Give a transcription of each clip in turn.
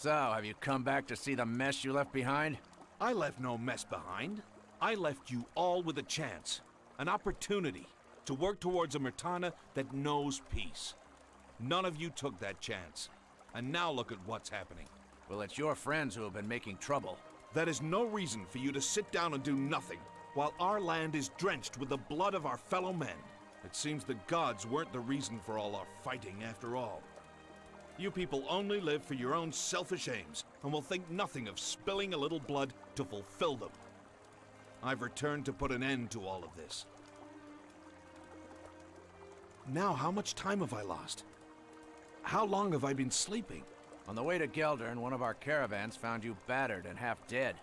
So, have you come back to see the mess you left behind? I left no mess behind. I left you all with a chance, an opportunity to work towards a Myrtana that knows peace. None of you took that chance. And now look at what's happening. Well, it's your friends who have been making trouble. That is no reason for you to sit down and do nothing, while our land is drenched with the blood of our fellow men. It seems the gods weren't the reason for all our fighting after all. You people only live for your own selfish aims, and will think nothing of spilling a little blood to fulfill them. I've returned to put an end to all of this. Now, how much time have I lost? How long have I been sleeping? On the way to Geldern, one of our caravans found you battered and half dead.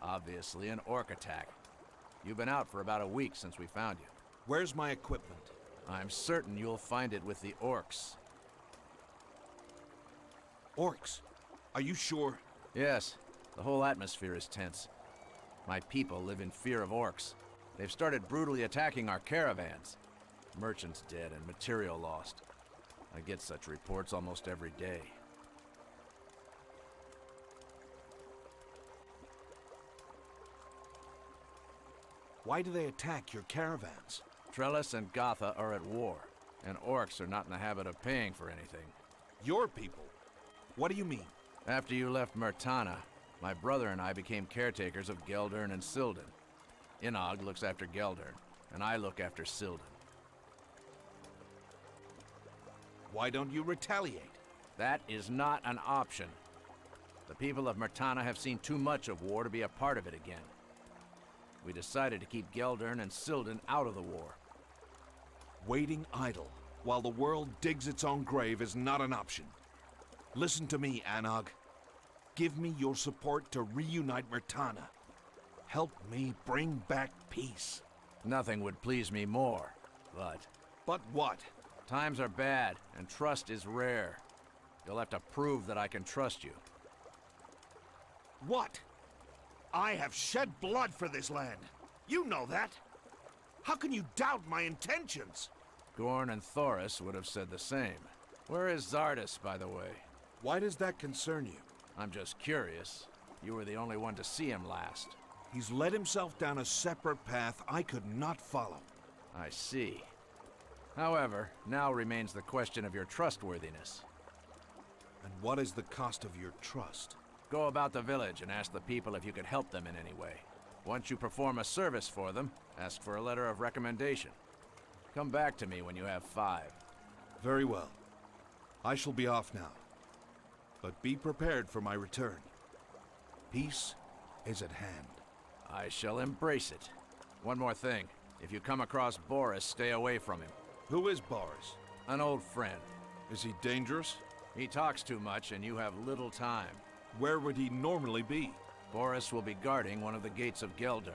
Obviously an orc attack. You've been out for about a week since we found you. Where's my equipment? I'm certain you'll find it with the orcs. Orcs? Are you sure? Yes, the whole atmosphere is tense. My people live in fear of orcs. They've started brutally attacking our caravans. Merchants dead and material lost. I get such reports almost every day. Why do they attack your caravans? Trelis and Gotha are at war, and orcs are not in the habit of paying for anything. Your people? What do you mean? After you left Myrtana, my brother and I became caretakers of Geldern and Silden. Inog looks after Geldern, and I look after Silden. Why don't you retaliate? That is not an option. The people of Myrtana have seen too much of war to be a part of it again. We decided to keep Geldern and Silden out of the war. Waiting idle while the world digs its own grave is not an option. Listen to me, Anog. Give me your support to reunite Myrtana. Help me bring back peace. Nothing would please me more, but... But what? Times are bad, and trust is rare. You'll have to prove that I can trust you. What? I have shed blood for this land. You know that. How can you doubt my intentions? Gorn and Thorus would have said the same. Where is Xardas, by the way? Why does that concern you? I'm just curious. You were the only one to see him last. He's led himself down a separate path I could not follow. I see. However, now remains the question of your trustworthiness. And what is the cost of your trust? Go about the village and ask the people if you could help them in any way. Once you perform a service for them, ask for a letter of recommendation. Come back to me when you have five. Very well. I shall be off now. But be prepared for my return. Peace is at hand. I shall embrace it. One more thing. If you come across Boris, stay away from him. Who is Boris? An old friend. Is he dangerous? He talks too much and you have little time. Where would he normally be? Boris will be guarding one of the gates of Geldern.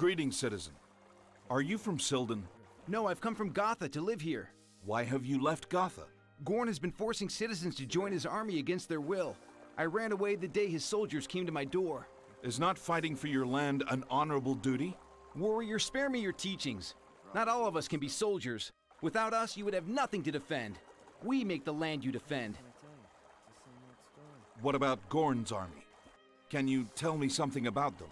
Greetings, citizen. Are you from Silden? No, I've come from Gotha to live here. Why have you left Gotha? Gorn has been forcing citizens to join his army against their will. I ran away the day his soldiers came to my door. Is not fighting for your land an honorable duty? Warrior, spare me your teachings. Not all of us can be soldiers. Without us, you would have nothing to defend. We make the land you defend. What can I tell you? It's the same old story. What about Gorn's army? Can you tell me something about them?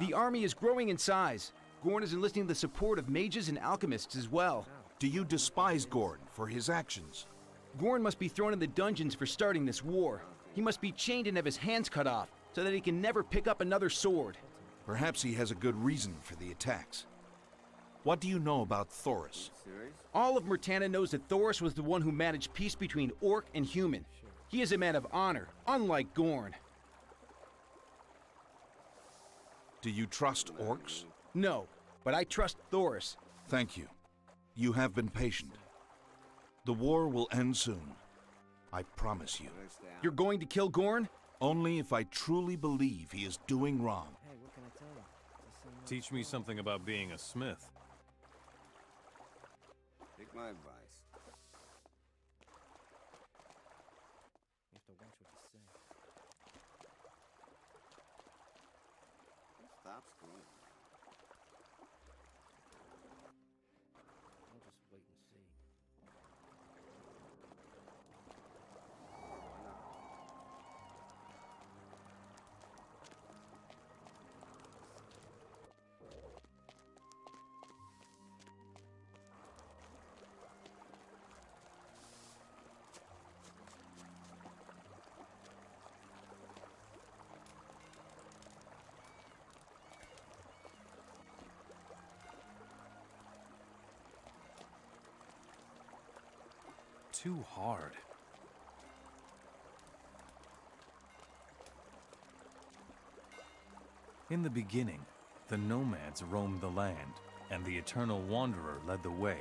The army is growing in size. Gorn is enlisting the support of mages and alchemists as well. Do you despise Gorn for his actions? Gorn must be thrown in the dungeons for starting this war. He must be chained and have his hands cut off, so that he can never pick up another sword. Perhaps he has a good reason for the attacks. What do you know about Thorus? All of Myrtana knows that Thorus was the one who managed peace between orc and human. He is a man of honor, unlike Gorn. Do you trust orcs? No, but I trust Thorus. Thank you. You have been patient. The war will end soon. I promise you. Better stay out You're going to kill Gorn? Only if I truly believe he is doing wrong. Hey, what can I tell you? It's the same old Teach me something about being a smith. Take my advice. Hard. In the beginning, the nomads roamed the land, and the Eternal Wanderer led the way.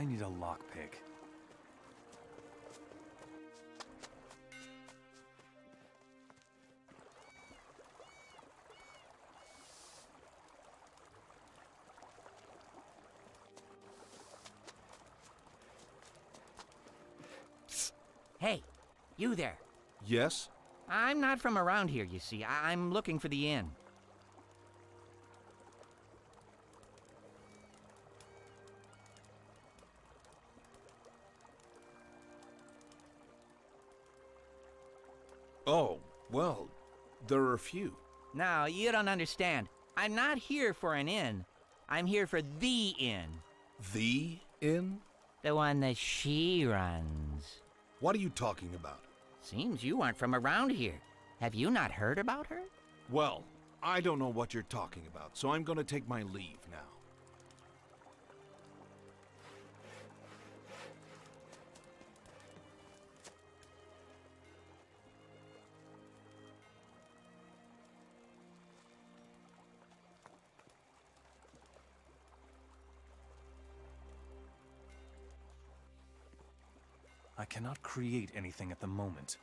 I need a lockpick. Hey, you there. Yes? I'm not from around here, you see. I- I'm looking for the inn. Few. Now, you don't understand. I'm not here for an inn. I'm here for the inn. The inn? The one that she runs. What are you talking about? Seems you aren't from around here. Have you not heard about her? Well, I don't know what you're talking about, so I'm going to take my leave now. Cannot create anything at the moment.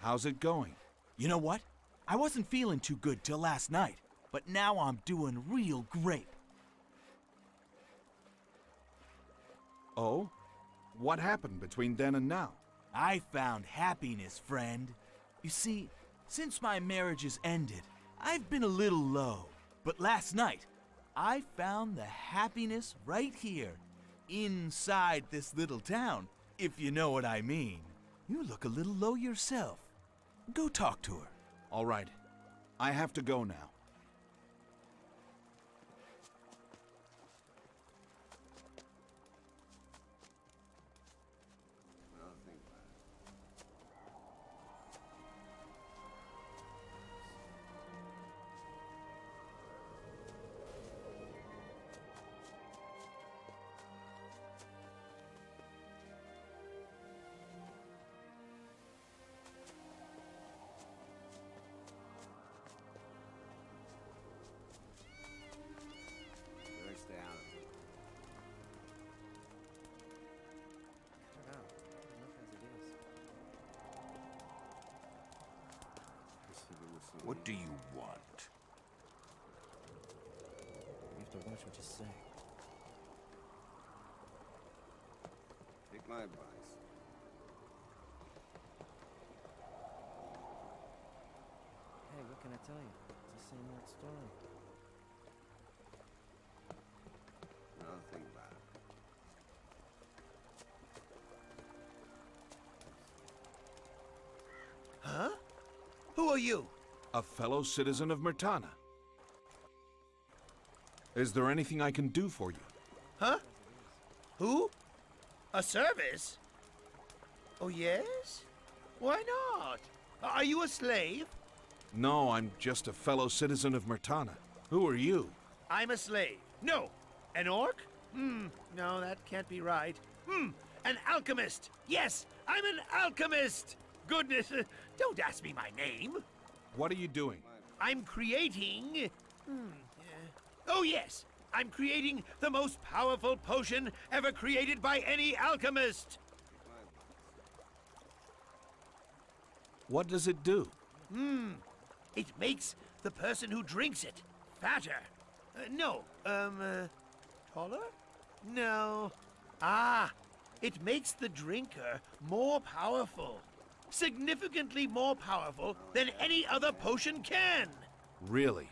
How's it going? You know what? I wasn't feeling too good till last night, but now I'm doing real great. Oh? What happened between then and now? I found happiness, friend. You see, since my marriage has ended, I've been a little low. But last night, I found the happiness right here, inside this little town, if you know what I mean. You look a little low yourself. Go talk to her. All right. I have to go now. tell you, it's the same old story. Think about it. Huh? Who are you? A fellow citizen of Myrtana. Is there anything I can do for you? Huh? Who? A service? Oh, yes? Why not? Are you a slave? No, I'm just a fellow citizen of Myrtana. Who are you? I'm a slave. No. An orc? Hmm, no, that can't be right. Hmm, an alchemist. Yes, I'm an alchemist. Goodness, uh, don't ask me my name. What are you doing? I'm creating. Hmm. oh, yes. I'm creating the most powerful potion ever created by any alchemist. What does it do? Hmm. It makes the person who drinks it fatter. Uh, no, um, uh, taller? No. Ah, it makes the drinker more powerful. Significantly more powerful than any other potion can. Really?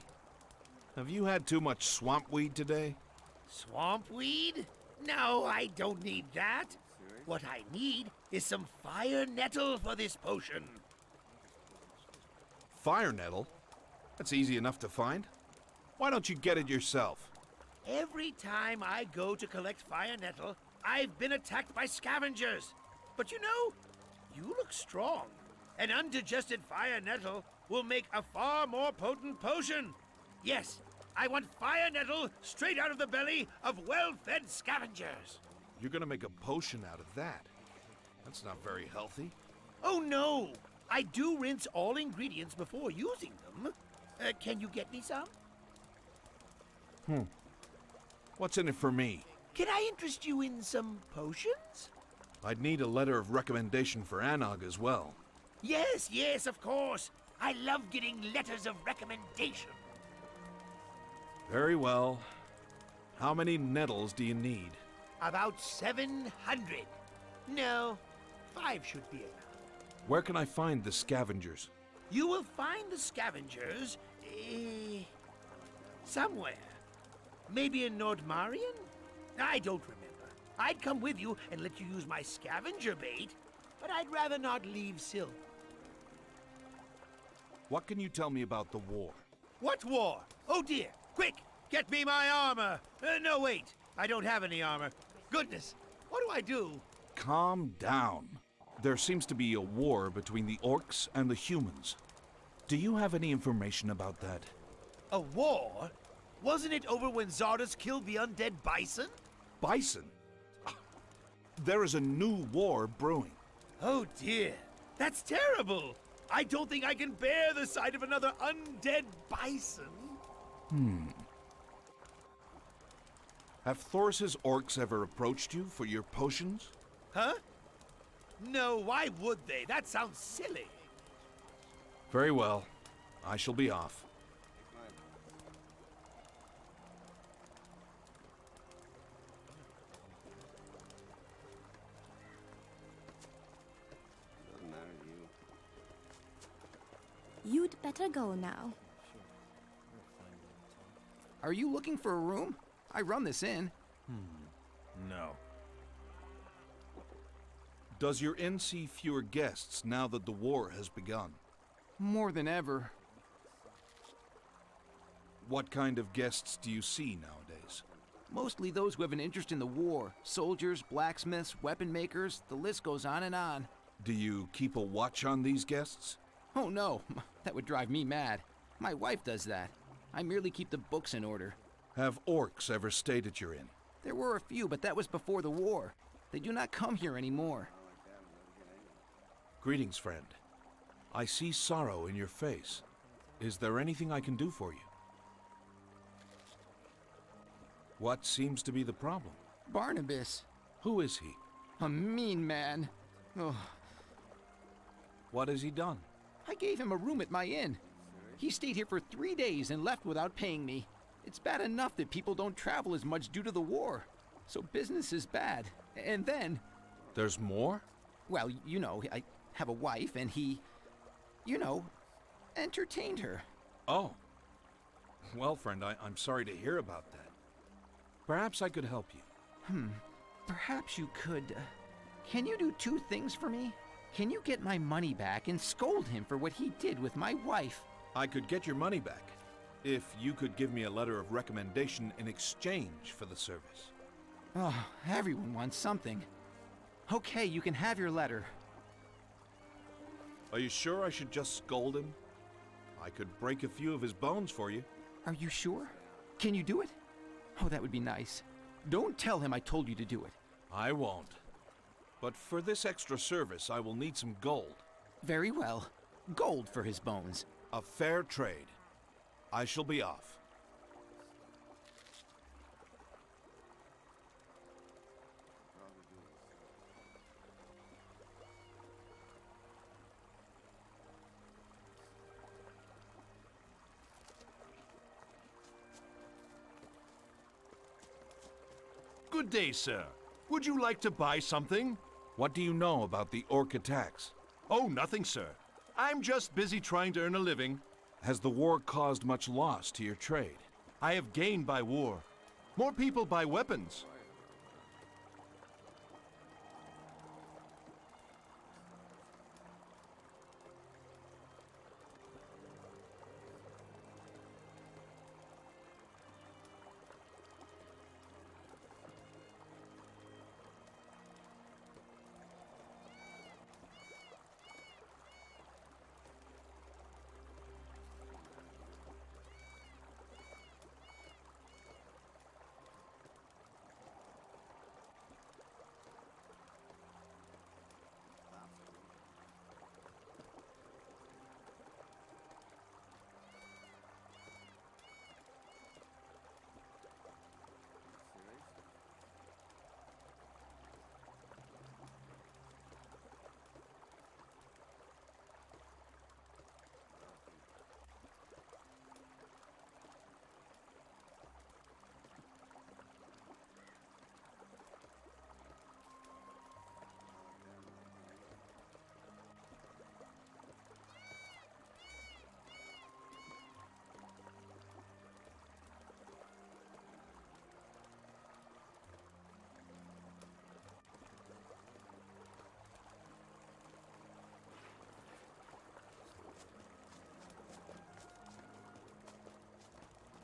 Have you had too much swamp weed today? Swamp weed? No, I don't need that. What I need is some fire nettle for this potion. Fire nettle? That's easy enough to find. Why don't you get it yourself? Every time I go to collect fire nettle, I've been attacked by scavengers. But you know, you look strong. An undigested fire nettle will make a far more potent potion. Yes, I want fire nettle straight out of the belly of well-fed scavengers. You're gonna make a potion out of that. That's not very healthy. Oh no! I do rinse all ingredients before using them. Uh, can you get me some? Hmm. What's in it for me? Can I interest you in some potions? I'd need a letter of recommendation for Anog as well. Yes, yes, of course. I love getting letters of recommendation. Very well. How many nettles do you need? About 700. No, five should be enough. Where can I find the scavengers? You will find the scavengers. Eh, somewhere. Maybe in Nordmarian? I don't remember. I'd come with you and let you use my scavenger bait, but I'd rather not leave Silk. What can you tell me about the war? What war? Oh dear! Quick! Get me my armor! Uh, no, wait. I don't have any armor. Goodness! What do I do? Calm down. There seems to be a war between the orcs and the humans. Do you have any information about that? A war? Wasn't it over when Xardas killed the undead bison? Bison? There is a new war brewing. Oh dear. That's terrible. I don't think I can bear the sight of another undead bison. Hmm. Have Thorus's orcs ever approached you for your potions? Huh? No, why would they? That sounds silly. Very well. I shall be off. Doesn't matter to you. You'd better go now. Are you looking for a room? I run this inn. Hmm. No. Does your inn see fewer guests now that the war has begun? More than ever. What kind of guests do you see nowadays? Mostly those who have an interest in the war. Soldiers, blacksmiths, weapon makers, the list goes on and on. Do you keep a watch on these guests? Oh no, that would drive me mad. My wife does that. I merely keep the books in order. Have orcs ever stayed at your inn? There were a few, but that was before the war. They do not come here anymore. Greetings, friend. I see sorrow in your face. Is there anything I can do for you? What seems to be the problem? Barnabas. Who is he? A mean man. Oh, What has he done? I gave him a room at my inn. He stayed here for three days and left without paying me. It's bad enough that people don't travel as much due to the war. So business is bad. And then, There's more? well, you know, I have a wife and he, you know, entertained her. Oh. Well, friend, I, I'm sorry to hear about that. Perhaps I could help you. Hmm. Perhaps you could. Uh, can you do two things for me? Can you get my money back and scold him for what he did with my wife? I could get your money back if you could give me a letter of recommendation in exchange for the service. Oh, everyone wants something. Okay, you can have your letter. Are you sure I should just scold him? I could break a few of his bones for you. Are you sure? Can you do it? Oh, that would be nice. Don't tell him I told you to do it. I won't. But for this extra service, I will need some gold. Very well. Gold for his bones. A fair trade. I shall be off. Good day, sir. Would you like to buy something? What do you know about the orc attacks? Oh, nothing, sir. I'm just busy trying to earn a living. Has the war caused much loss to your trade? I have gained by war. More people buy weapons.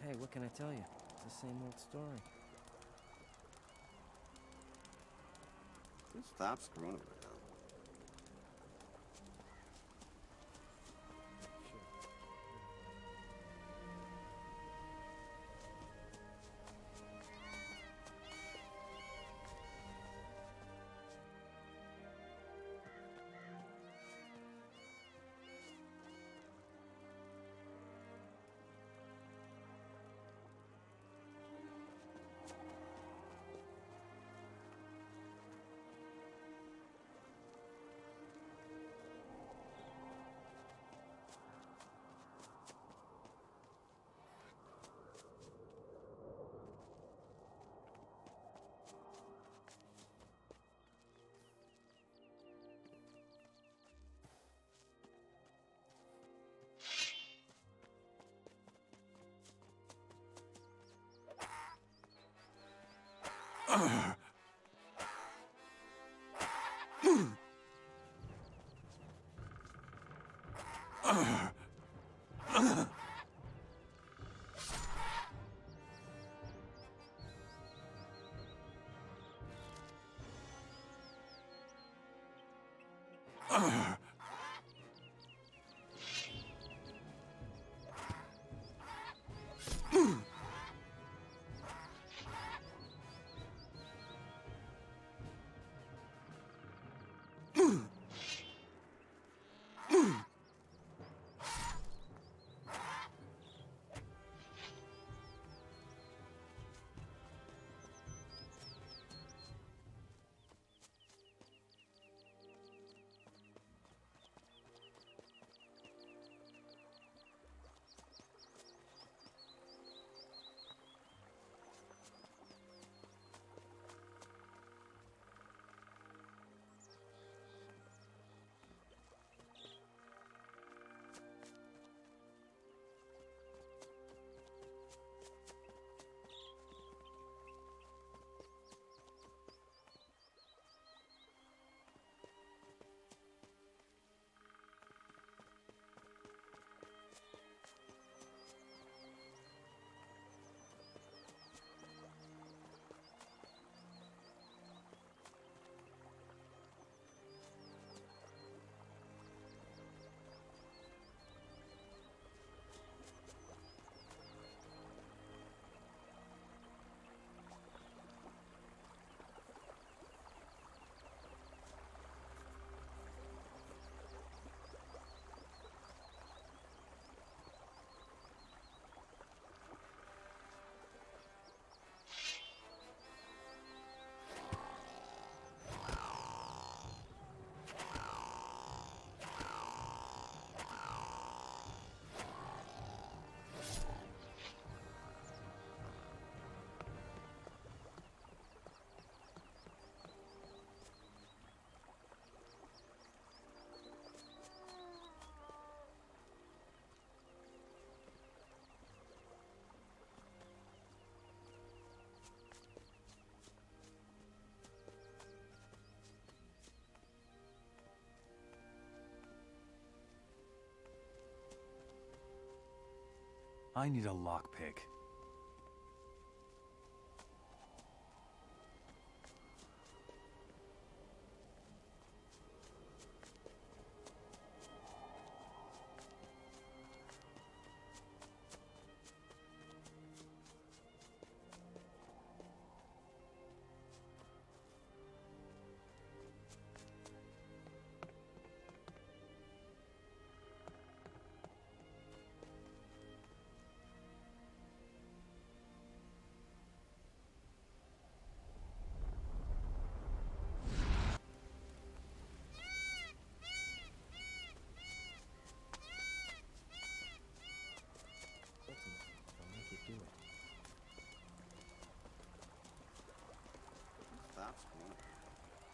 Hey, what can I tell you? It's the same old story. Just stop screwing Ugh. I need a lockpick.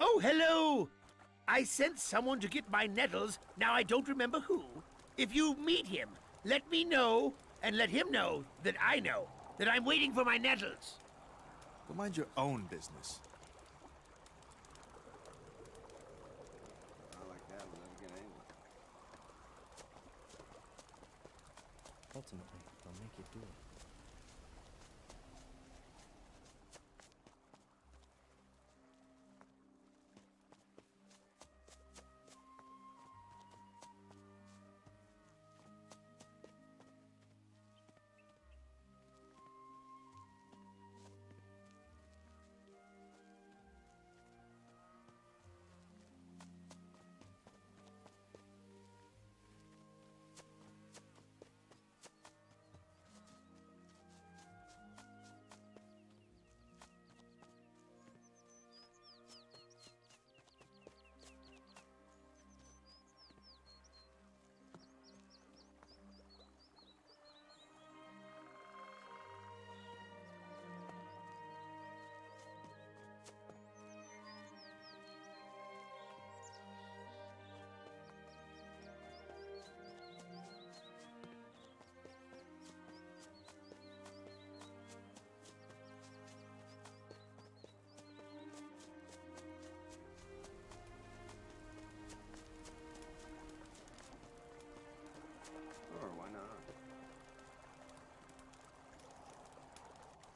Oh, hello! I sent someone to get my nettles, now I don't remember who. If you meet him, let me know, and let him know that I know, that I'm waiting for my nettles. Go mind your own business. Like that, we'll never get anywhere. Ultimately, they'll make you do it.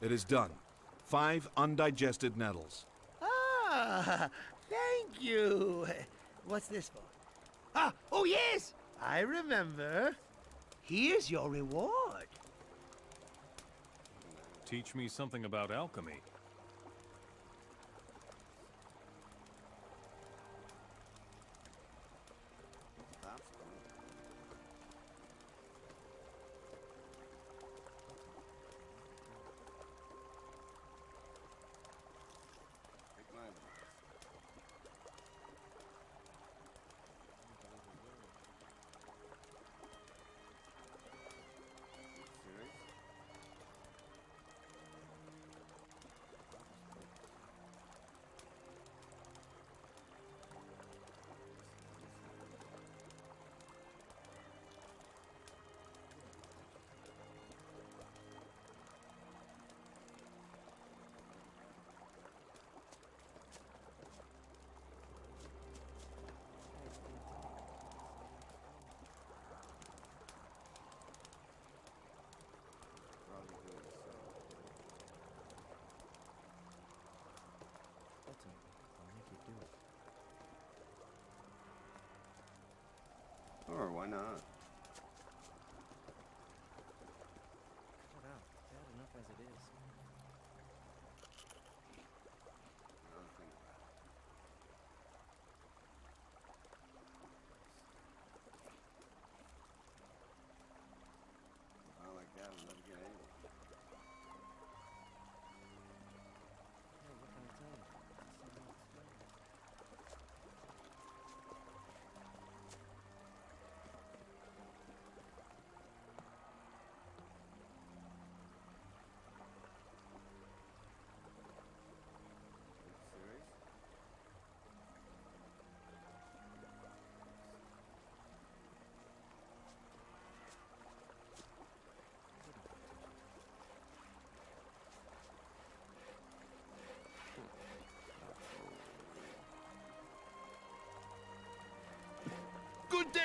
It is done. Five undigested nettles. Ah, thank you. What's this for? Ah, oh yes, I remember. Here's your reward. Teach me something about alchemy. Sure, why not?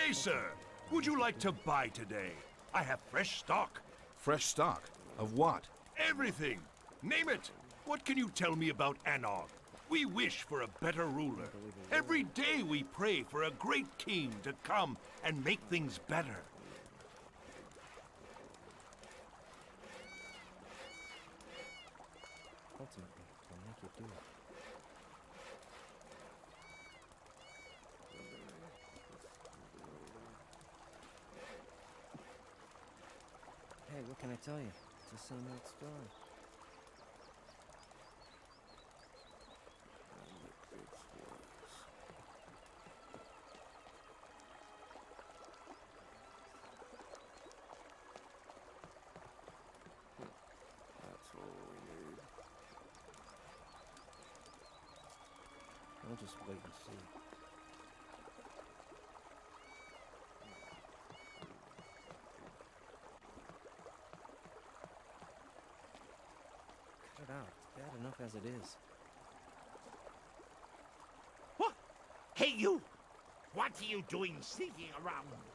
Day, sir. Would you like to buy today? I have fresh stock. Fresh stock? Of what? Everything! Name it! What can you tell me about Anog? We wish for a better ruler. Every day we pray for a great king to come and make things better. Ultimately, they'll make you do it. Hey, what can I tell you? The same old story. That's all we need. We'll just wait and see. Cut it out. Bad enough as it is. What? Hey, you! What are you doing sneaking around?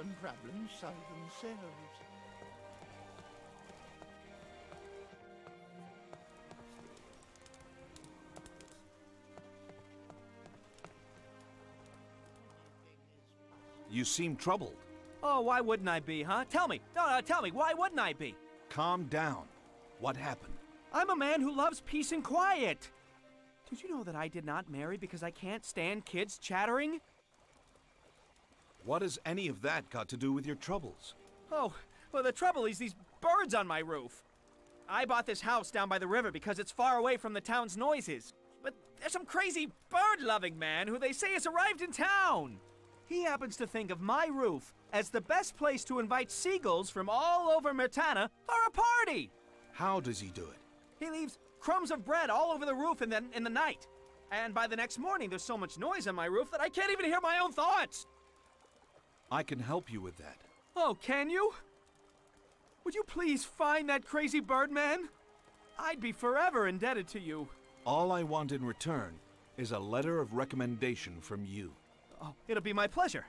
Some problems solve themselves. You seem troubled. Oh, why wouldn't I be, huh? Tell me. No, no, tell me. Why wouldn't I be? Calm down. What happened? I'm a man who loves peace and quiet. Did you know that I did not marry because I can't stand kids chattering? What has any of that got to do with your troubles? Oh, well, the trouble is these birds on my roof. I bought this house down by the river because it's far away from the town's noises. But there's some crazy bird loving man who they say has arrived in town. He happens to think of my roof as the best place to invite seagulls from all over Myrtana for a party. How does he do it? He leaves crumbs of bread all over the roof in the, in the night. And by the next morning, there's so much noise on my roof that I can't even hear my own thoughts. I can help you with that. Oh, can you? Would you please find that crazy bird man? I'd be forever indebted to you. All I want in return is a letter of recommendation from you. Oh, it'll be my pleasure.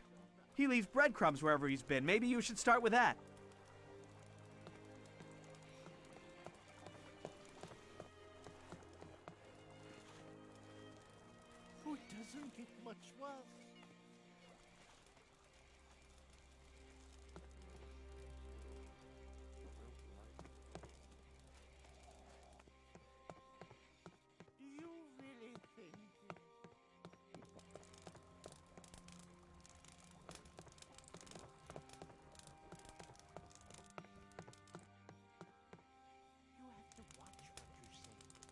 He leaves breadcrumbs wherever he's been. Maybe you should start with that.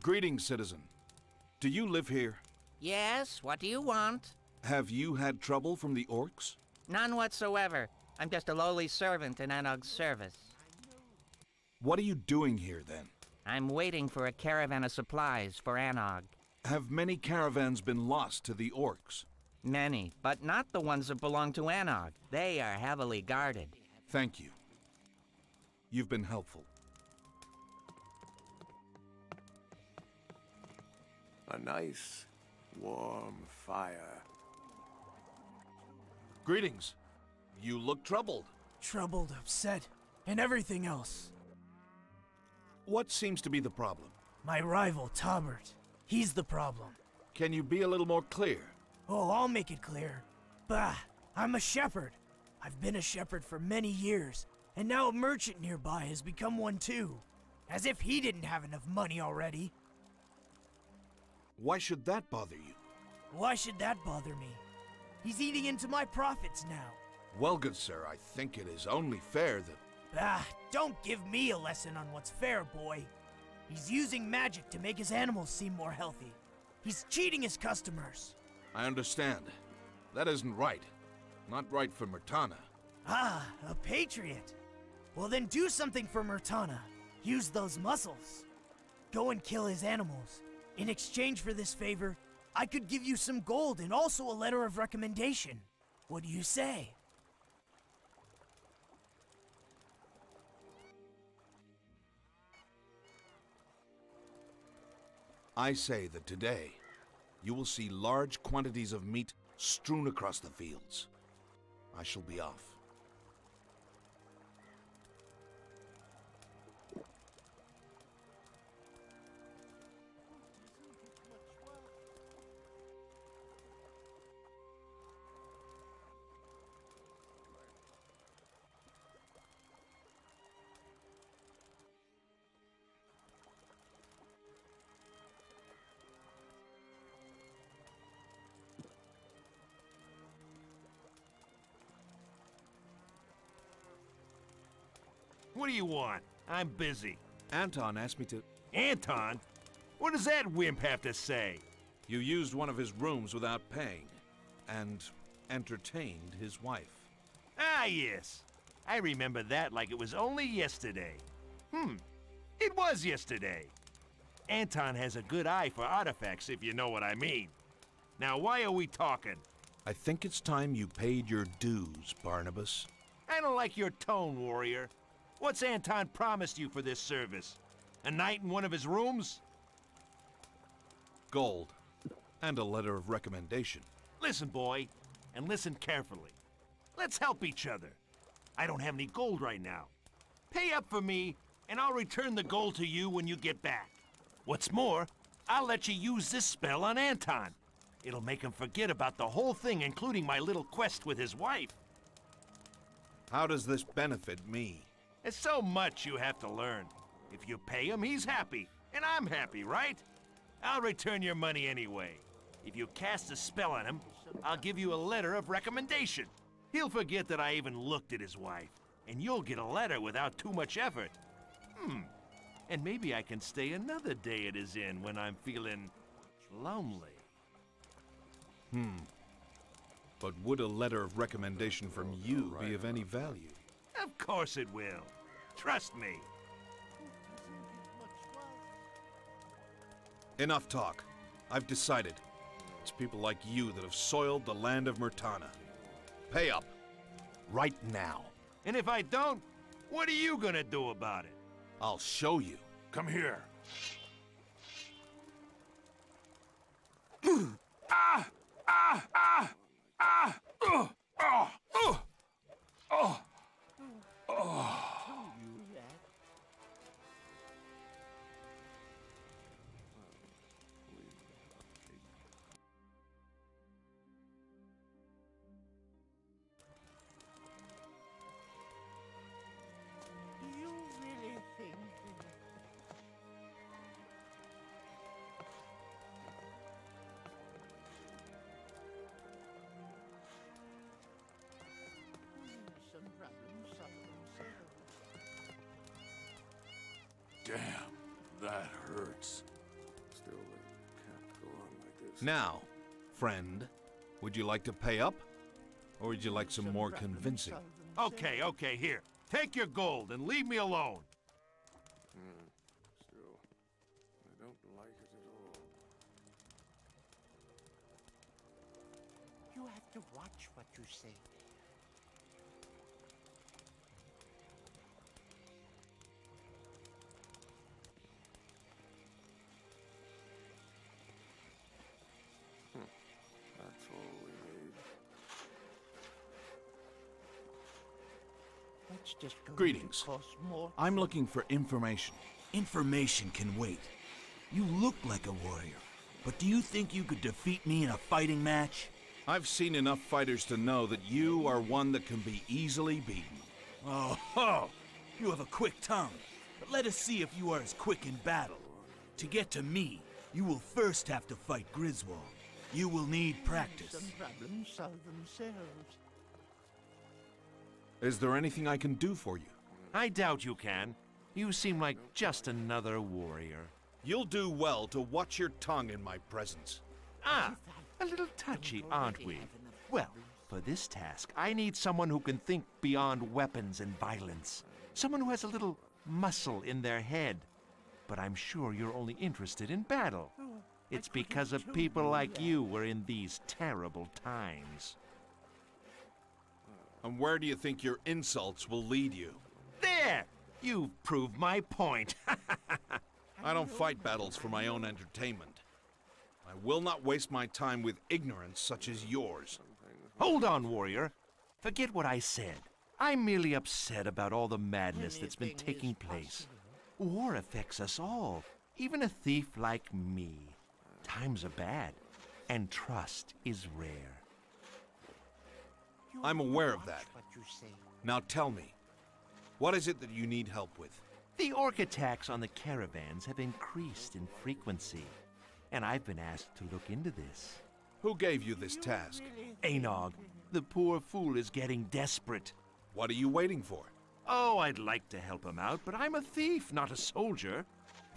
Greetings, citizen. Do you live here? Yes, what do you want? Have you had trouble from the orcs? None whatsoever. I'm just a lowly servant in Anog's service. What are you doing here then? I'm waiting for a caravan of supplies for Anog. Have many caravans been lost to the orcs? Many, but not the ones that belong to Anog. They are heavily guarded. Thank you. You've been helpful. A nice, warm fire. Greetings. You look troubled. Troubled, upset, and everything else. What seems to be the problem? My rival, Taubert. He's the problem. Can you be a little more clear? Oh, I'll make it clear. Bah! I'm a shepherd. I've been a shepherd for many years, and now a merchant nearby has become one too. As if he didn't have enough money already. Why should that bother you? Why should that bother me? He's eating into my profits now. Well, good sir, I think it is only fair that. Ah, don't give me a lesson on what's fair, boy. He's using magic to make his animals seem more healthy. He's cheating his customers. I understand. That isn't right. Not right for Myrtana. Ah, a patriot. Well, then do something for Myrtana. Use those muscles. Go and kill his animals. In exchange for this favor, I could give you some gold and also a letter of recommendation. What do you say? I say that today, you will see large quantities of meat strewn across the fields. I shall be off. Do you want? I'm busy. Anton asked me to. Anton? What does that wimp have to say? You used one of his rooms without paying, and entertained his wife. Ah, yes. I remember that like it was only yesterday. Hmm. It was yesterday. Anton has a good eye for artifacts, if you know what I mean. Now, why are we talking? I think it's time you paid your dues, Barnabas. I don't like your tone, warrior. What's Anton promised you for this service? A night in one of his rooms? Gold. And a letter of recommendation. Listen, boy, and listen carefully. Let's help each other. I don't have any gold right now. Pay up for me, and I'll return the gold to you when you get back. What's more, I'll let you use this spell on Anton. It'll make him forget about the whole thing, including my little quest with his wife. How does this benefit me? It's so much you have to learn. If you pay him, he's happy, and I'm happy, right? I'll return your money anyway. If you cast a spell on him, I'll give you a letter of recommendation. He'll forget that I even looked at his wife, and you'll get a letter without too much effort. Hmm. And maybe I can stay another day at his inn when I'm feeling lonely. Hmm. But would a letter of recommendation from you be of any value? Of course it will. Trust me. Enough talk. I've decided. It's people like you that have soiled the land of Myrtana. Pay up. Right now. And if I don't, what are you gonna do about it? I'll show you. Come here. Now, friend, would you like to pay up? Or would you like some more convincing? Okay, okay, here. Take your gold and leave me alone. Hmm. Still, I don't like it at all. You have to watch what you say. Just going Greetings. to cost more. I'm looking for information. Information can wait. You look like a warrior, but do you think you could defeat me in a fighting match? I've seen enough fighters to know that you are one that can be easily beaten. Oh, ho! You have a quick tongue, but let us see if you are as quick in battle. To get to me, you will first have to fight Griswold. You will need practice. Some problems solve themselves. Is there anything I can do for you? I doubt you can. You seem like just another warrior. You'll do well to watch your tongue in my presence. Ah, a little touchy, aren't we? Well, for this task, I need someone who can think beyond weapons and violence. Someone who has a little muscle in their head. But I'm sure you're only interested in battle. It's because of people like you we're in these terrible times. And where do you think your insults will lead you? There! You've proved my point. I don't fight battles for my own entertainment. I will not waste my time with ignorance such as yours. Hold on, warrior. Forget what I said. I'm merely upset about all the madness that's been taking place. War affects us all, even a thief like me. Times are bad, and trust is rare. I'm aware of that. Now tell me, what is it that you need help with? The orc attacks on the caravans have increased in frequency, and I've been asked to look into this. Who gave you this task? Anog, the poor fool is getting desperate. What are you waiting for? Oh, I'd like to help him out, but I'm a thief, not a soldier.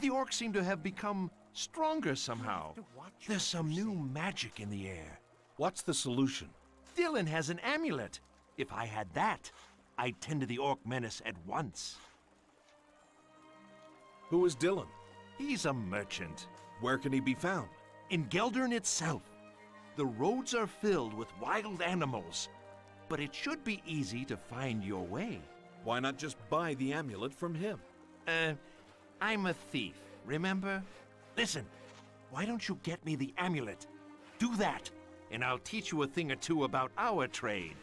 The orcs seem to have become stronger somehow. There's some new magic in the air. What's the solution? Dylan has an amulet. If I had that, I'd tend to the orc menace at once. Who is Dylan? He's a merchant. Where can he be found? In Geldern itself. The roads are filled with wild animals, but it should be easy to find your way. Why not just buy the amulet from him? Uh, I'm a thief, remember? Listen, why don't you get me the amulet? Do that, and I'll teach you a thing or two about our trade.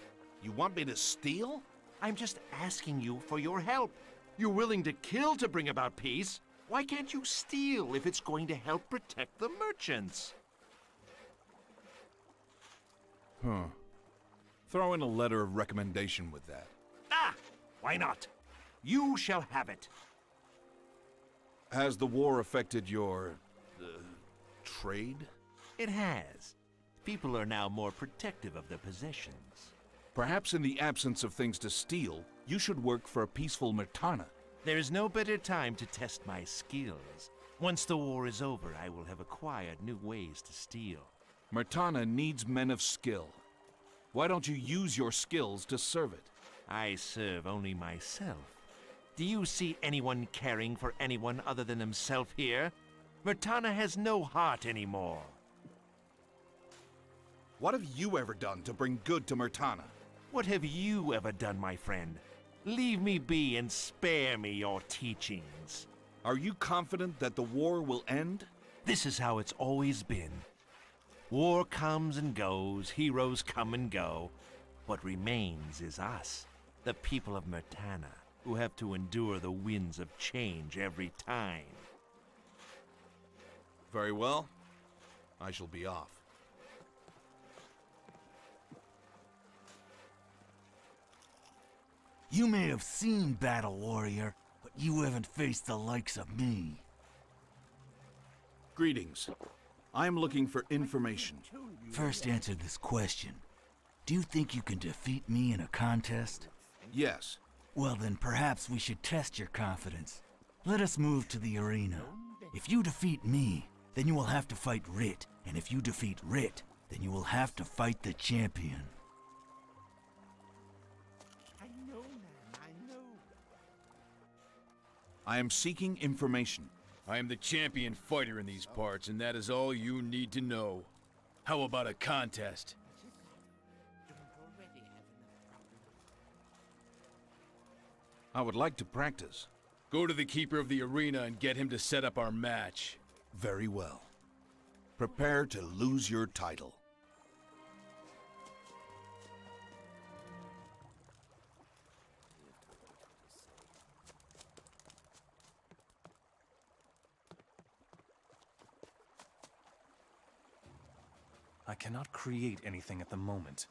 You want me to steal? I'm just asking you for your help. You're willing to kill to bring about peace. Why can't you steal if it's going to help protect the merchants? Huh. Throw in a letter of recommendation with that. Ah! Why not? You shall have it. Has the war affected your. Uh, trade? It has. People are now more protective of their possessions. Perhaps in the absence of things to steal, you should work for a peaceful Myrtana. There's no better time to test my skills. Once the war is over, I will have acquired new ways to steal. Myrtana needs men of skill. Why don't you use your skills to serve it? I serve only myself. Do you see anyone caring for anyone other than himself here? Myrtana has no heart anymore. What have you ever done to bring good to Myrtana? What have you ever done, my friend? Leave me be and spare me your teachings. Are you confident that the war will end? This is how it's always been. War comes and goes, heroes come and go. What remains is us, the people of Myrtana, who have to endure the winds of change every time. Very well. I shall be off. You may have seen Battle Warrior, but you haven't faced the likes of me. Greetings. I'm looking for information. First answer this question. Do you think you can defeat me in a contest? Yes. Well then perhaps we should test your confidence. Let us move to the arena. If you defeat me, then you will have to fight Rit, and if you defeat Rit, then you will have to fight the champion. I am seeking information. I am the champion fighter in these parts, and that is all you need to know. How about a contest? I would like to practice. Go to the keeper of the arena and get him to set up our match. Very well. Prepare to lose your title. I cannot create anything at the moment.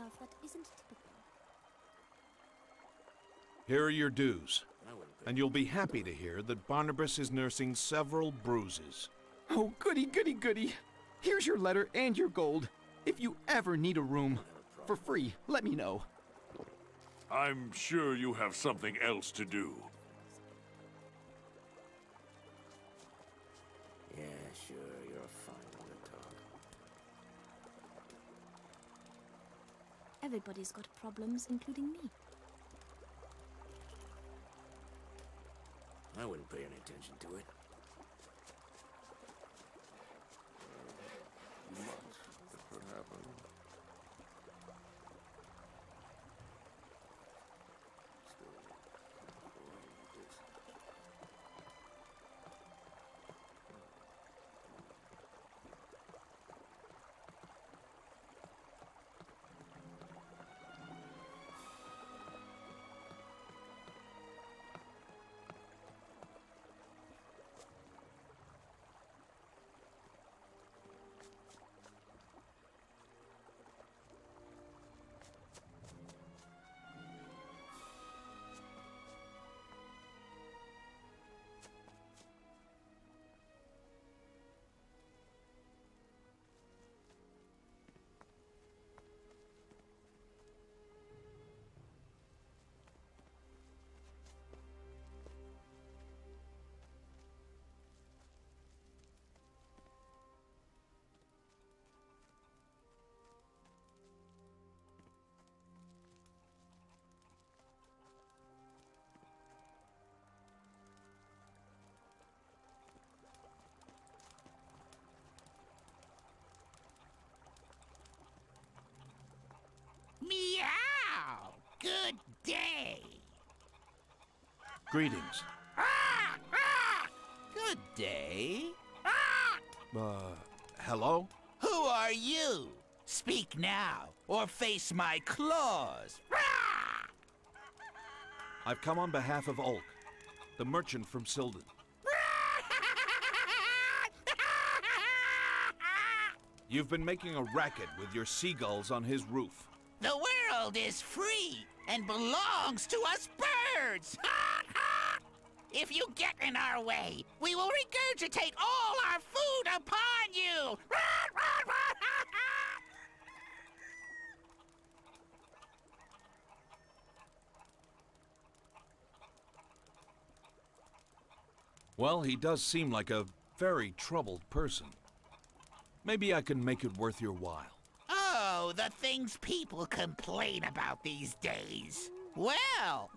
No, that isn't typical. Here are your dues. And you'll be happy to hear that Barnabas is nursing several bruises. Oh, goody, goody, goody. Here's your letter and your gold. If you ever need a room, for free, let me know. I'm sure you have something else to do. Everybody's got problems, including me. I wouldn't pay any attention to it. Good day! Greetings. ah Good day. Uh, hello? Who are you? Speak now, or face my claws. I've come on behalf of Ulk, the merchant from Silden. You've been making a racket with your seagulls on his roof. The world is free and belongs to us birds. if you get in our way, we will regurgitate all our food upon you. Well, he does seem like a very troubled person. Maybe I can make it worth your while. The things people complain about these days. Well,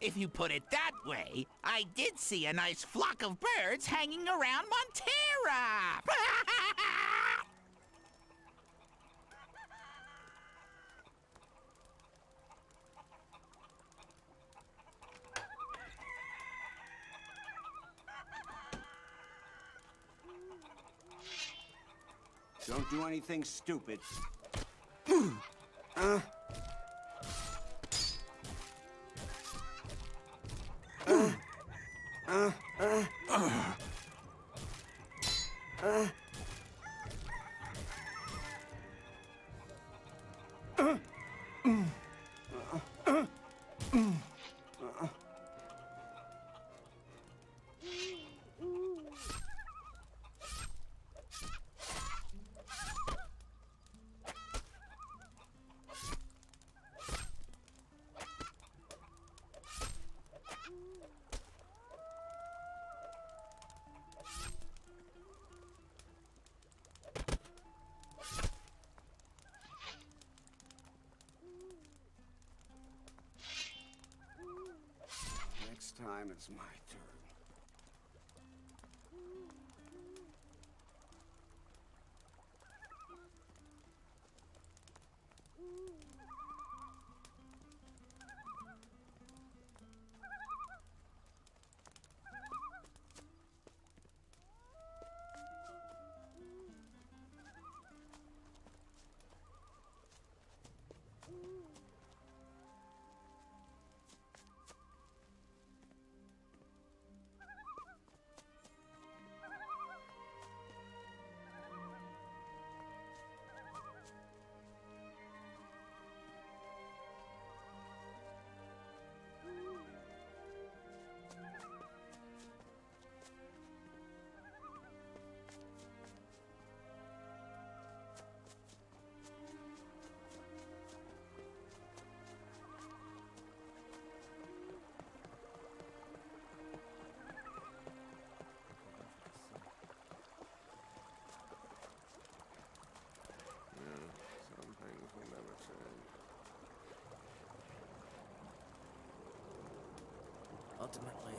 If you put it that way, I did see a nice flock of birds hanging around Montera. Don't do anything stupid. Mm. Time it's my Ultimately,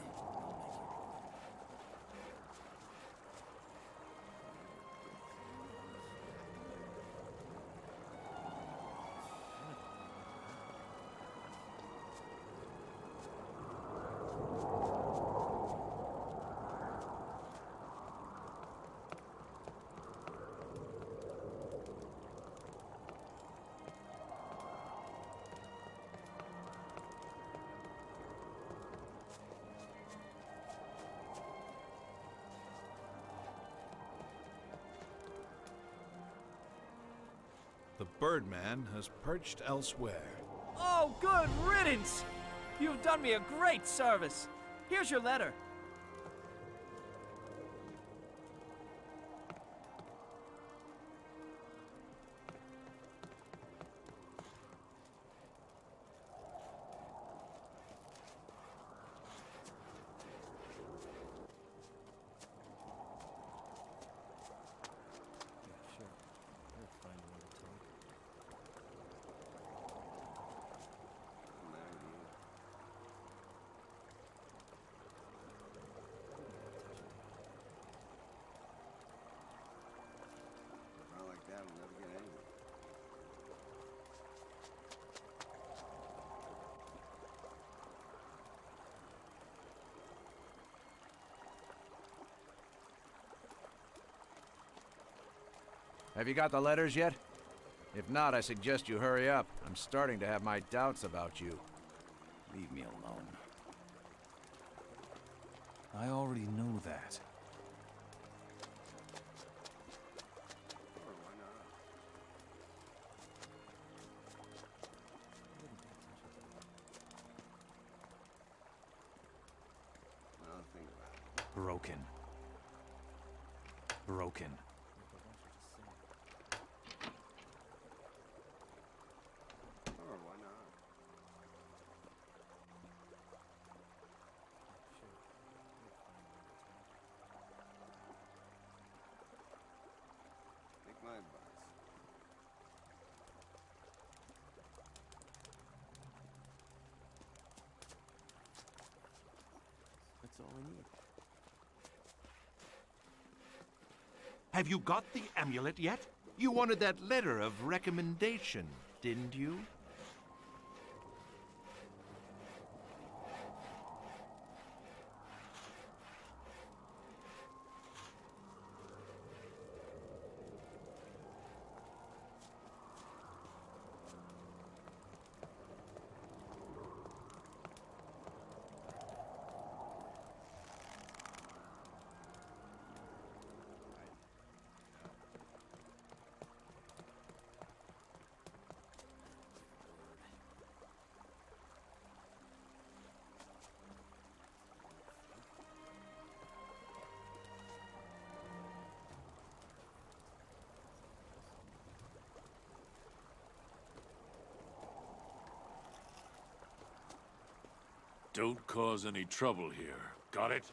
The Birdman has perched elsewhere. Oh, good riddance! You've done me a great service. Here's your letter. Have you got the letters yet? If not, I suggest you hurry up. I'm starting to have my doubts about you. Leave me alone. I already know that. Sure, why not? Well, think about it. Broken. Broken. we need. Have you got the amulet yet? You wanted that letter of recommendation, didn't you? Don't cause any trouble here. Got it?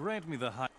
Grant me the high.